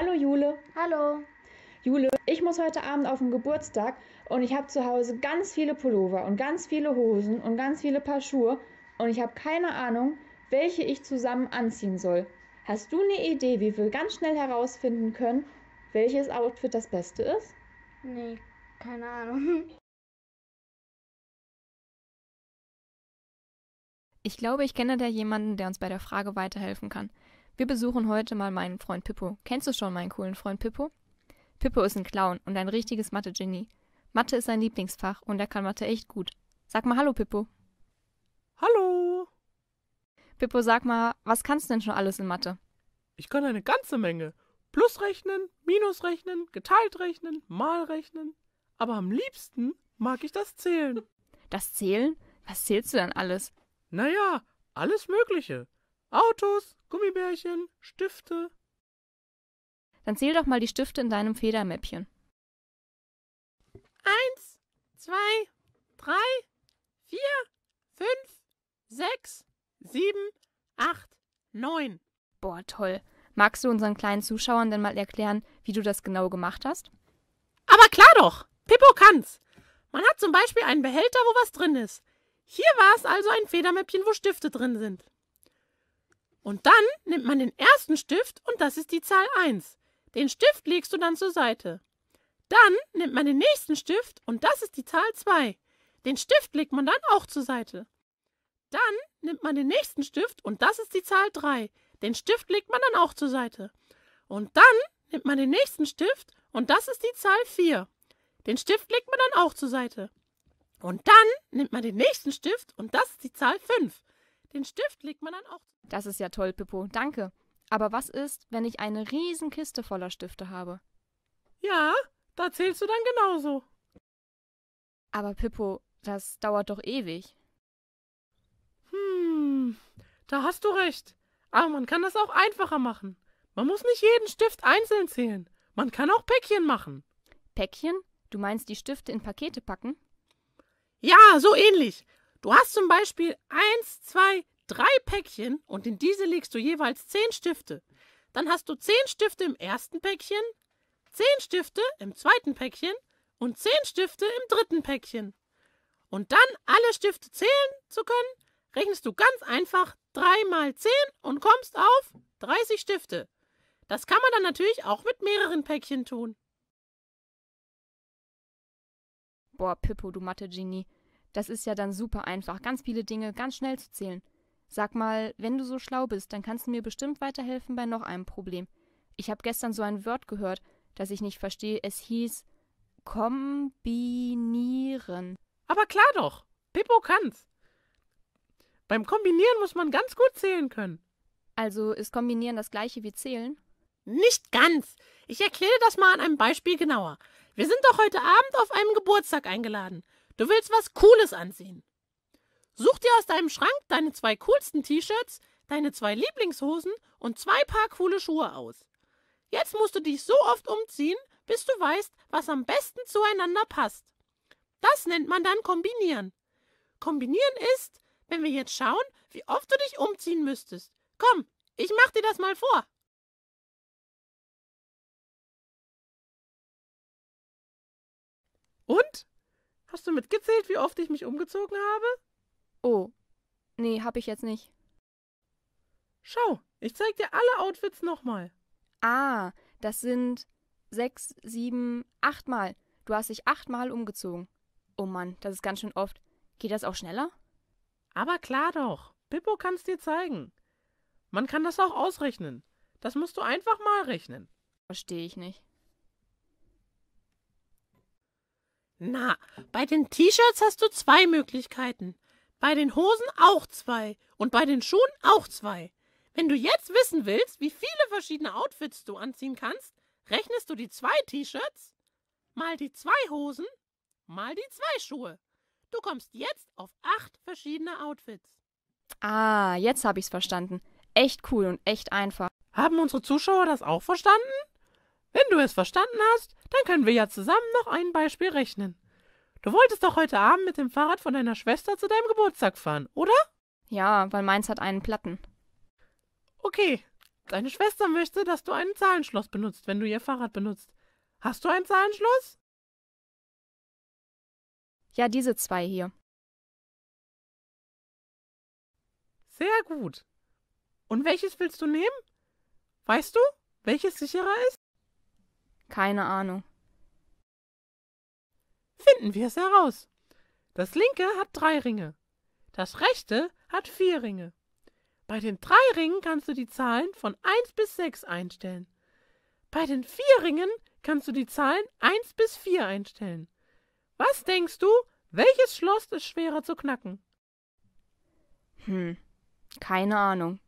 Hallo Jule. Hallo. Jule, ich muss heute Abend auf den Geburtstag und ich habe zu Hause ganz viele Pullover und ganz viele Hosen und ganz viele Paar Schuhe und ich habe keine Ahnung, welche ich zusammen anziehen soll. Hast du eine Idee, wie wir ganz schnell herausfinden können, welches Outfit das Beste ist? Nee, keine Ahnung. Ich glaube, ich kenne da jemanden, der uns bei der Frage weiterhelfen kann. Wir besuchen heute mal meinen Freund Pippo. Kennst du schon meinen coolen Freund Pippo? Pippo ist ein Clown und ein richtiges Mathe-Genie. Mathe ist sein Lieblingsfach und er kann Mathe echt gut. Sag mal Hallo, Pippo. Hallo. Pippo, sag mal, was kannst du denn schon alles in Mathe? Ich kann eine ganze Menge. Plus rechnen, Minus rechnen, geteilt rechnen, mal rechnen. Aber am liebsten mag ich das Zählen. Das Zählen? Was zählst du denn alles? Naja, alles Mögliche. Autos, Gummibärchen, Stifte. Dann zähl doch mal die Stifte in deinem Federmäppchen. Eins, zwei, drei, vier, fünf, sechs, sieben, acht, neun. Boah, toll. Magst du unseren kleinen Zuschauern denn mal erklären, wie du das genau gemacht hast? Aber klar doch, Pippo kann's. Man hat zum Beispiel einen Behälter, wo was drin ist. Hier war es also ein Federmäppchen, wo Stifte drin sind. Und dann nimmt man den ersten Stift und das ist die Zahl 1. Den Stift legst du dann zur Seite. Dann nimmt man den nächsten Stift und das ist die Zahl 2. Den Stift legt man dann auch zur Seite. Dann nimmt man den nächsten Stift und das ist die Zahl 3. Den Stift legt man dann auch zur Seite. Und dann nimmt man den nächsten Stift und das ist die Zahl 4. Den Stift legt man dann auch zur Seite. Und dann nimmt man den nächsten Stift und das ist die Zahl 5. Den Stift legt man dann auch. Das ist ja toll, Pippo. Danke. Aber was ist, wenn ich eine riesen Kiste voller Stifte habe? Ja, da zählst du dann genauso. Aber Pippo, das dauert doch ewig. Hm, da hast du recht. Aber man kann das auch einfacher machen. Man muss nicht jeden Stift einzeln zählen. Man kann auch Päckchen machen. Päckchen? Du meinst die Stifte in Pakete packen? Ja, so ähnlich. Du hast zum Beispiel eins, zwei, drei Päckchen und in diese legst du jeweils zehn Stifte. Dann hast du zehn Stifte im ersten Päckchen, zehn Stifte im zweiten Päckchen und zehn Stifte im dritten Päckchen. Und dann alle Stifte zählen zu können, rechnest du ganz einfach 3 mal 10 und kommst auf 30 Stifte. Das kann man dann natürlich auch mit mehreren Päckchen tun. Boah, Pippo, du Mathe-Genie. Das ist ja dann super einfach, ganz viele Dinge ganz schnell zu zählen. Sag mal, wenn du so schlau bist, dann kannst du mir bestimmt weiterhelfen bei noch einem Problem. Ich habe gestern so ein Wort gehört, das ich nicht verstehe. Es hieß kombinieren. Aber klar doch, Pippo kann's. Beim Kombinieren muss man ganz gut zählen können. Also ist kombinieren das gleiche wie zählen? Nicht ganz. Ich erkläre das mal an einem Beispiel genauer. Wir sind doch heute Abend auf einem Geburtstag eingeladen. Du willst was Cooles anziehen. Such dir aus deinem Schrank deine zwei coolsten T-Shirts, deine zwei Lieblingshosen und zwei Paar coole Schuhe aus. Jetzt musst du dich so oft umziehen, bis du weißt, was am besten zueinander passt. Das nennt man dann kombinieren. Kombinieren ist, wenn wir jetzt schauen, wie oft du dich umziehen müsstest. Komm, ich mach dir das mal vor. Und? Hast du mitgezählt, wie oft ich mich umgezogen habe? Oh, nee, hab ich jetzt nicht. Schau, ich zeig dir alle Outfits nochmal. Ah, das sind sechs, sieben, achtmal. Du hast dich achtmal umgezogen. Oh Mann, das ist ganz schön oft. Geht das auch schneller? Aber klar doch. Pippo kann's dir zeigen. Man kann das auch ausrechnen. Das musst du einfach mal rechnen. Verstehe ich nicht. Na, bei den T-Shirts hast du zwei Möglichkeiten. Bei den Hosen auch zwei. Und bei den Schuhen auch zwei. Wenn du jetzt wissen willst, wie viele verschiedene Outfits du anziehen kannst, rechnest du die zwei T-Shirts mal die zwei Hosen mal die zwei Schuhe. Du kommst jetzt auf acht verschiedene Outfits. Ah, jetzt hab ich's verstanden. Echt cool und echt einfach. Haben unsere Zuschauer das auch verstanden? Wenn du es verstanden hast, dann können wir ja zusammen noch ein Beispiel rechnen. Du wolltest doch heute Abend mit dem Fahrrad von deiner Schwester zu deinem Geburtstag fahren, oder? Ja, weil meins hat einen Platten. Okay, Deine Schwester möchte, dass du ein Zahlenschloss benutzt, wenn du ihr Fahrrad benutzt. Hast du ein Zahlenschloss? Ja, diese zwei hier. Sehr gut. Und welches willst du nehmen? Weißt du, welches sicherer ist? Keine Ahnung. Finden wir es heraus. Das linke hat drei Ringe. Das rechte hat vier Ringe. Bei den drei Ringen kannst du die Zahlen von 1 bis 6 einstellen. Bei den vier Ringen kannst du die Zahlen 1 bis 4 einstellen. Was denkst du, welches Schloss ist schwerer zu knacken? Hm, keine Ahnung.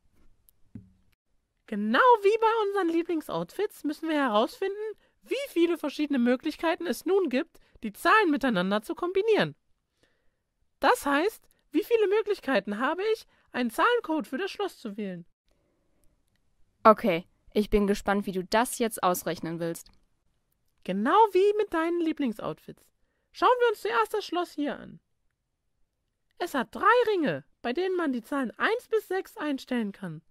Genau wie bei unseren Lieblingsoutfits müssen wir herausfinden, wie viele verschiedene Möglichkeiten es nun gibt, die Zahlen miteinander zu kombinieren. Das heißt, wie viele Möglichkeiten habe ich, einen Zahlencode für das Schloss zu wählen? Okay, ich bin gespannt, wie du das jetzt ausrechnen willst. Genau wie mit deinen Lieblingsoutfits. Schauen wir uns zuerst das Schloss hier an. Es hat drei Ringe, bei denen man die Zahlen 1 bis 6 einstellen kann.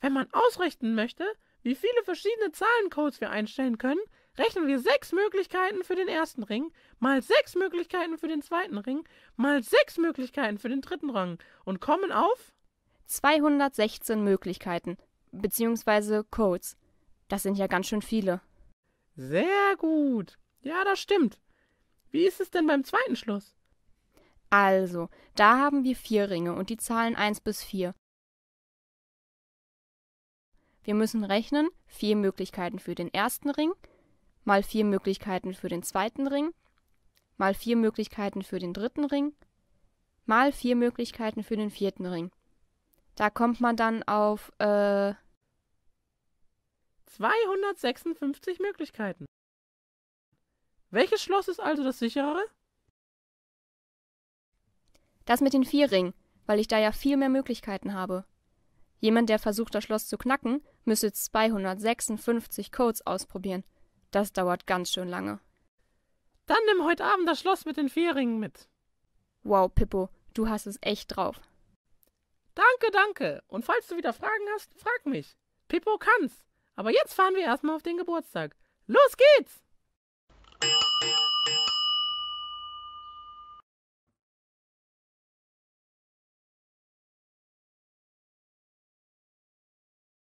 Wenn man ausrechnen möchte, wie viele verschiedene Zahlencodes wir einstellen können, rechnen wir sechs Möglichkeiten für den ersten Ring, mal sechs Möglichkeiten für den zweiten Ring, mal sechs Möglichkeiten für den dritten Rang und kommen auf 216 Möglichkeiten, beziehungsweise Codes. Das sind ja ganz schön viele. Sehr gut. Ja, das stimmt. Wie ist es denn beim zweiten Schluss? Also, da haben wir vier Ringe und die Zahlen 1 bis 4. Wir müssen rechnen, vier Möglichkeiten für den ersten Ring, mal vier Möglichkeiten für den zweiten Ring, mal vier Möglichkeiten für den dritten Ring, mal vier Möglichkeiten für den vierten Ring. Da kommt man dann auf, äh, 256 Möglichkeiten. Welches Schloss ist also das sicherere? das mit den vier Ringen, weil ich da ja viel mehr Möglichkeiten habe. Jemand, der versucht, das Schloss zu knacken, müsste 256 Codes ausprobieren. Das dauert ganz schön lange. Dann nimm heute Abend das Schloss mit den vier Ringen mit. Wow, Pippo, du hast es echt drauf. Danke, danke. Und falls du wieder Fragen hast, frag mich. Pippo kann's. Aber jetzt fahren wir erstmal auf den Geburtstag. Los geht's!